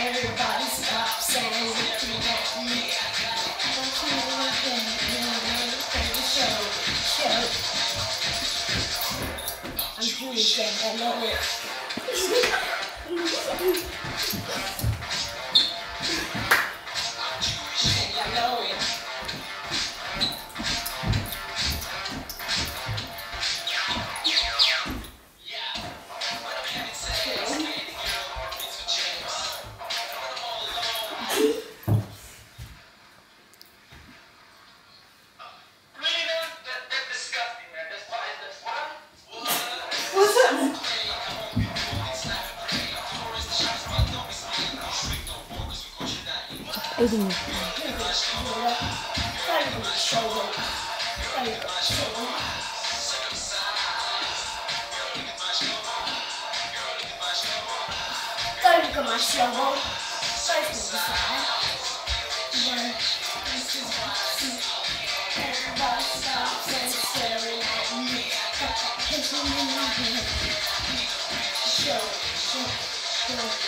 Everybody stops and me. You at me? I'm Jewish and I know it. At me. In my. Show, show, show.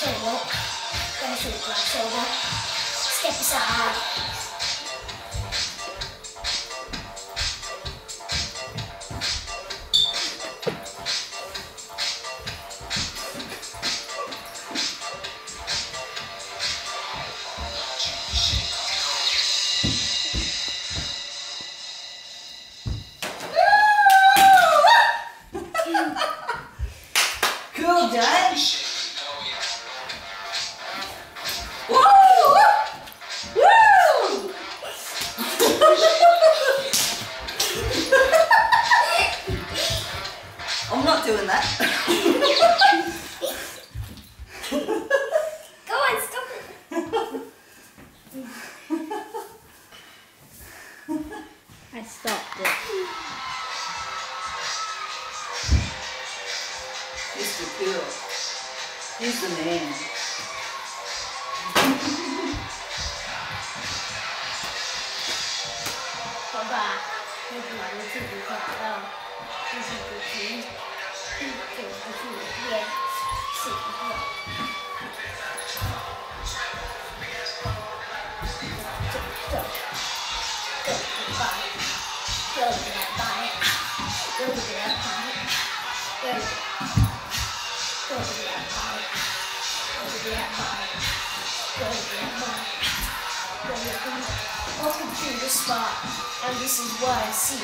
shovel. Look at my shovel. Step aside. Stopped it. Mr. Cool. He's the man. Papà, io ti vado su di qua. Così così. Così così. Via. Sì, via. Go. Welcome to the spot, and this is what I see.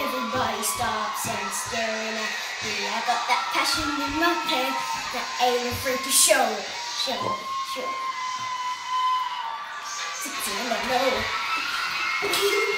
Everybody stops and staring at me. I got that passion in my pen that ain't afraid to show it, show it, show it. Sixteen, I know.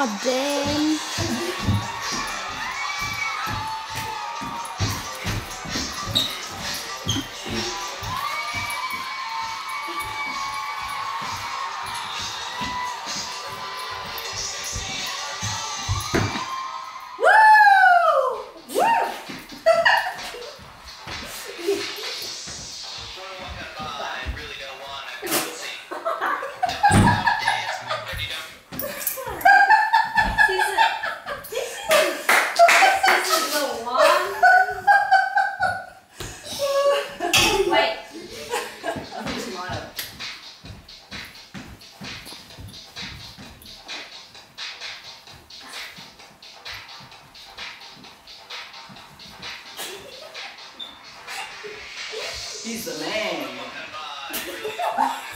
Oh, damn. He's the man.